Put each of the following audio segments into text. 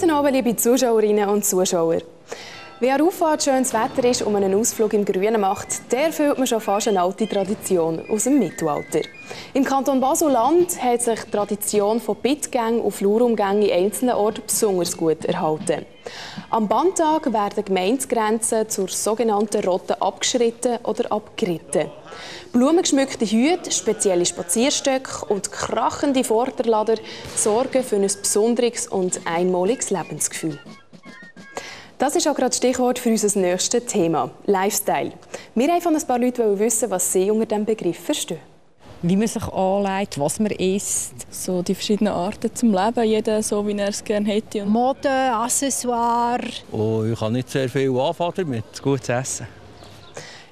Guten Abend, liebe Zuschauerinnen und Zuschauer. Wer auffahrt, schönes Wetter ist und einen Ausflug im Grünen macht, der fühlt man schon fast eine alte Tradition aus dem Mittelalter. Im Kanton Basel-Land hat sich die Tradition von Bittgängen und Flurumgängen in einzelnen Orten besonders gut erhalten. Am Bandtag werden Gemeindegrenzen zur sogenannten Rotte abgeschritten oder abgeritten. Blumengeschmückte Hüte, spezielle Spazierstöcke und krachende Vorderlader sorgen für ein besonderes und einmaliges Lebensgefühl. Das ist auch gerade das Stichwort für unser nächstes Thema, Lifestyle. Wir haben von ein paar Leuten wissen, was sie unter diesem Begriff verstehen. Wie man sich anlegt, was man isst. So die verschiedenen Arten zum Leben, jeder so, wie er es gerne hätte. Mode, Accessoires. Oh, ich kann nicht sehr viel anfangen damit, gut zu essen.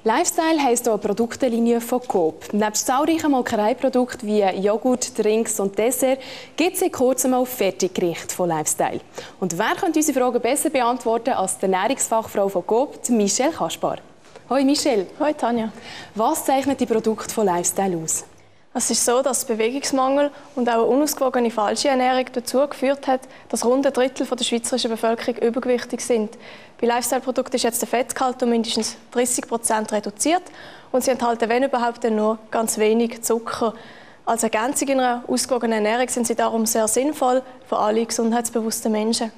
Lifestyle heisst eine Produktlinie von Coop. Neben zahlreichen Molkereiprodukten wie Joghurt, Drinks und Dessert gibt es in kurzem auch Fertiggerichte von Lifestyle. Und wer könnte unsere Fragen besser beantworten als die Ernährungsfachfrau von Coop, Michelle Kaspar? Hoi Michelle. Hoi Tanja. Was zeichnet die Produkte von Lifestyle aus? Es ist so, dass Bewegungsmangel und auch eine unausgewogene falsche Ernährung dazu geführt hat, dass rund ein Drittel der schweizerischen Bevölkerung übergewichtig sind. Bei Lifestyle-Produkten ist jetzt der Fettgehalt um mindestens 30 Prozent reduziert und sie enthalten, wenn überhaupt, nur ganz wenig Zucker. Als Ergänzung in einer ausgewogenen Ernährung sind sie darum sehr sinnvoll für alle gesundheitsbewussten Menschen.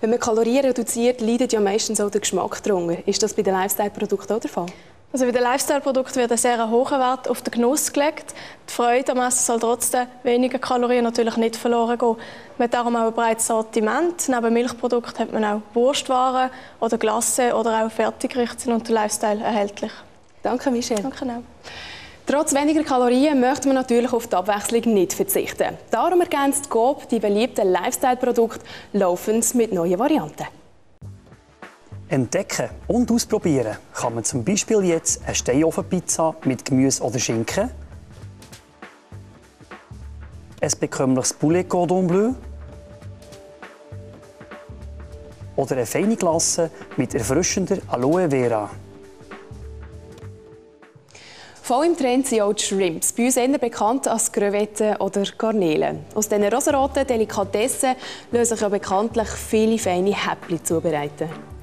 Wenn man Kalorien reduziert, leidet ja meistens auch der Geschmack darunter. Ist das bei den Lifestyle-Produkten auch der Fall? Also bei den Lifestyle-Produkten wird ein sehr hoher Wert auf den Genuss gelegt. Die Freude am Essen soll trotzdem weniger Kalorien natürlich nicht verloren gehen. Man hat darum auch ein breites Sortiment. Neben Milchprodukten hat man auch Wurstwaren oder Glasse oder auch Fertiggerichte unter Lifestyle erhältlich. Danke, Michelle. Danke auch. Trotz weniger Kalorien möchte man natürlich auf die Abwechslung nicht verzichten. Darum ergänzt Coop die beliebten Lifestyle-Produkte laufend mit neuen Varianten. Entdecken und ausprobieren kann man zum Beispiel jetzt eine Steinofenpizza mit Gemüse oder Schinken, ein bekömmliches Poulet Cordon Bleu oder eine feine Glasse mit erfrischender Aloe Vera. Voll im Trend sind auch die Shrimps, bei uns eher bekannt als Crevetten oder Garnelen. Aus diesen rosaroten Delikatessen lassen sich ja bekanntlich viele feine Häppchen zubereiten.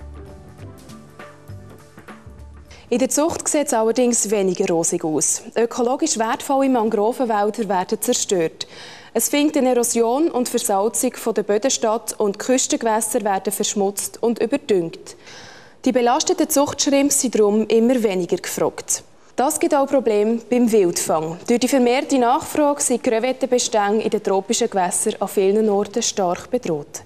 In der Zucht sieht es allerdings weniger rosig aus. Ökologisch wertvolle Mangrovenwälder werden zerstört. Es findet eine Erosion und Versalzung der Böden statt und die Küstengewässer werden verschmutzt und überdüngt. Die belasteten Zuchtschrimps sind darum immer weniger gefragt. Das gibt auch Probleme beim Wildfang. Durch die vermehrte Nachfrage sind Krevettenbestände in den tropischen Gewässern an vielen Orten stark bedroht.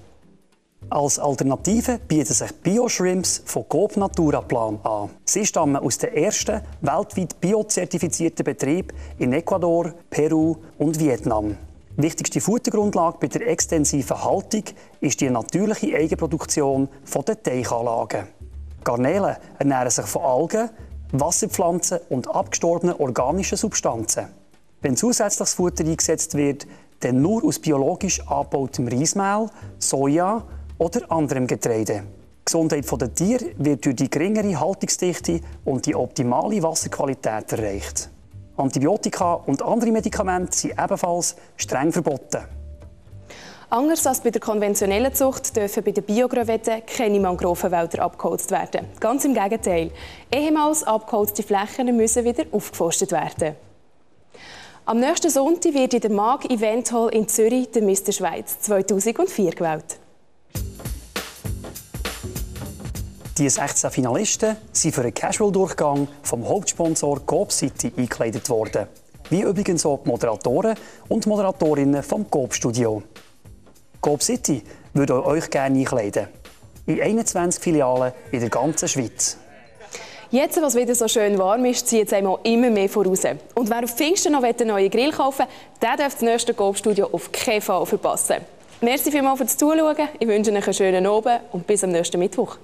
Als Alternative bieten sich Bio-Shrimps von Coop Natura Plan an. Sie stammen aus den ersten weltweit biozertifizierten Betrieben in Ecuador, Peru und Vietnam. Wichtigste Futtergrundlage bei der extensiven Haltung ist die natürliche Eigenproduktion der Teichanlagen. Garnelen ernähren sich von Algen, Wasserpflanzen und abgestorbenen organischen Substanzen. Wenn zusätzliches Futter eingesetzt wird, dann nur aus biologisch angebautem Reismehl, Soja oder anderem Getreide. Die Gesundheit der Tiere wird durch die geringere Haltungsdichte und die optimale Wasserqualität erreicht. Antibiotika und andere Medikamente sind ebenfalls streng verboten. Anders als bei der konventionellen Zucht dürfen bei den Biogravetten keine Mangrovenwälder abgeholzt werden. Ganz im Gegenteil. Ehemals abgeholzte Flächen müssen wieder aufgeforstet werden. Am nächsten Sonntag wird in der MAG Event Hall in Zürich der Mr. Schweiz 2004 gewählt. Die 16 Finalisten sind für einen Casual-Durchgang vom Hauptsponsor Coop City eingekleidet worden. Wie übrigens auch die Moderatoren und Moderatorinnen vom Coop Studio. Coop City würde euch gerne einkleiden. In 21 Filialen in der ganzen Schweiz. Jetzt, was wieder so schön warm ist, zieht es immer mehr voraus. Und wer auf Pfingsten noch einen neuen Grill kaufen will, der darf das nächste Coop Studio auf keinen Fall verpassen. Merci vielmals fürs Zuschauen. Ich wünsche euch einen schönen Abend und bis am nächsten Mittwoch.